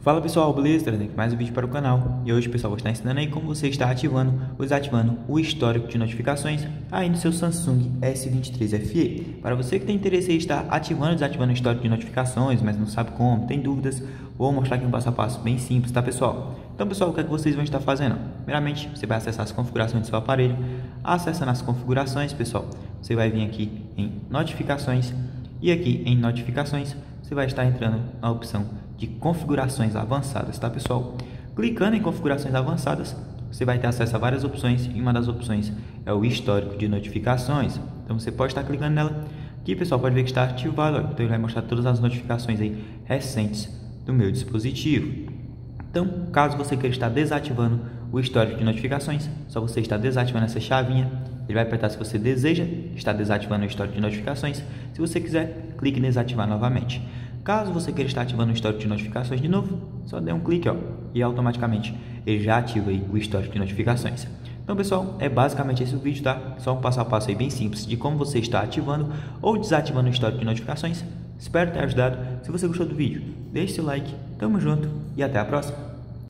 Fala pessoal, beleza? Trazendo mais um vídeo para o canal e hoje pessoal vou estar ensinando aí como você está ativando ou desativando o histórico de notificações aí no seu Samsung S23 FE. Para você que tem interesse em estar ativando ou desativando o histórico de notificações, mas não sabe como, tem dúvidas, vou mostrar aqui um passo a passo bem simples, tá pessoal? Então pessoal, o que é que vocês vão estar fazendo? Primeiramente, você vai acessar as configurações do seu aparelho, acessando as configurações pessoal, você vai vir aqui em notificações e aqui em notificações você vai estar entrando na opção de configurações avançadas, tá pessoal? Clicando em configurações avançadas, você vai ter acesso a várias opções e uma das opções é o histórico de notificações. Então você pode estar clicando nela. Aqui, pessoal, pode ver que está ativado, então ele vai mostrar todas as notificações aí recentes do meu dispositivo. Então, caso você queira estar desativando o histórico de notificações, só você está desativando essa chavinha. Ele vai apertar se você deseja estar desativando o histórico de notificações. Se você quiser, clique em desativar novamente. Caso você queira estar ativando o histórico de notificações de novo, só dê um clique ó, e automaticamente ele já ativa aí o histórico de notificações. Então pessoal, é basicamente esse o vídeo, tá? Só um passo a passo aí bem simples de como você está ativando ou desativando o histórico de notificações. Espero ter ajudado. Se você gostou do vídeo, deixe seu like, tamo junto e até a próxima.